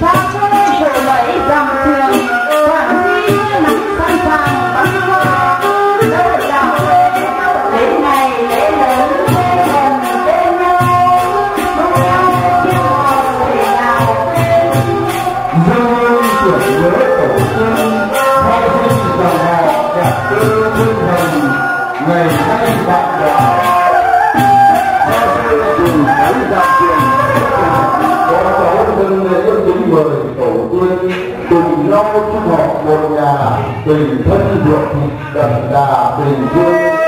Bye. mời tổ tiên cùng nhau chung họ một nhà tình thân ruột thịt đậm đà tình thương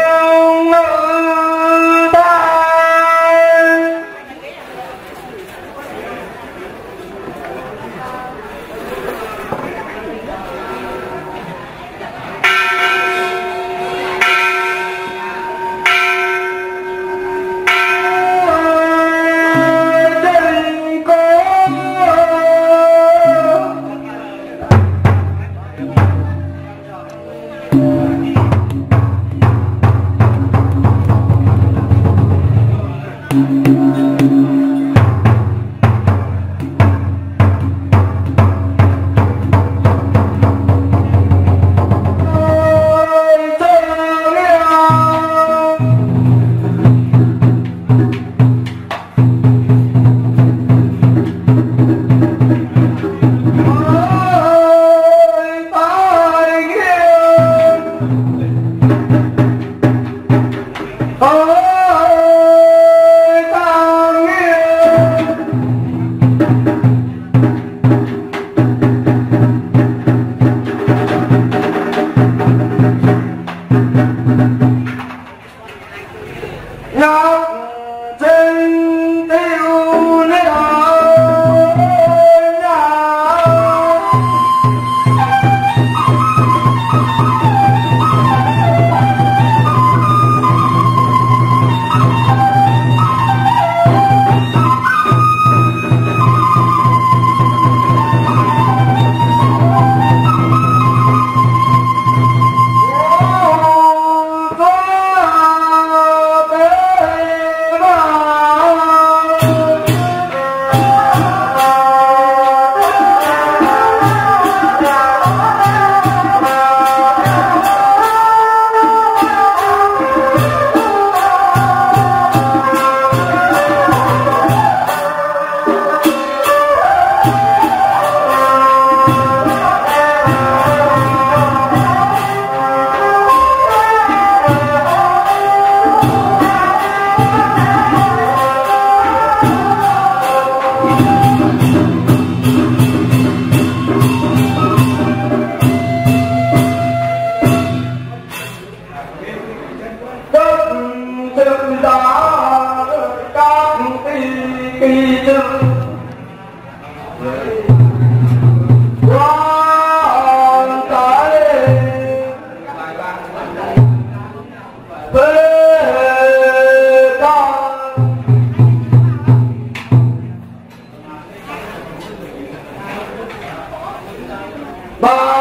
Bye.